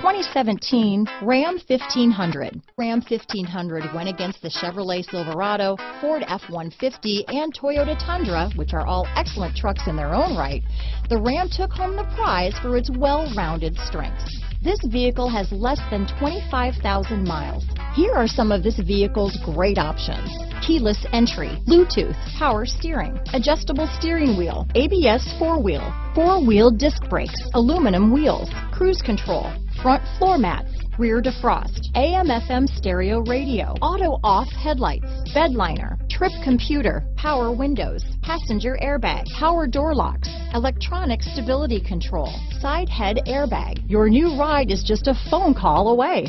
2017 Ram 1500. Ram 1500 went against the Chevrolet Silverado, Ford F-150, and Toyota Tundra, which are all excellent trucks in their own right. The Ram took home the prize for its well-rounded strengths. This vehicle has less than 25,000 miles. Here are some of this vehicle's great options. Keyless entry, Bluetooth, power steering, adjustable steering wheel, ABS four-wheel, four-wheel disc brakes, aluminum wheels, cruise control, front floor mats, rear defrost, AM FM stereo radio, auto off headlights, bed liner, trip computer, power windows, passenger airbag, power door locks, electronic stability control, side head airbag. Your new ride is just a phone call away.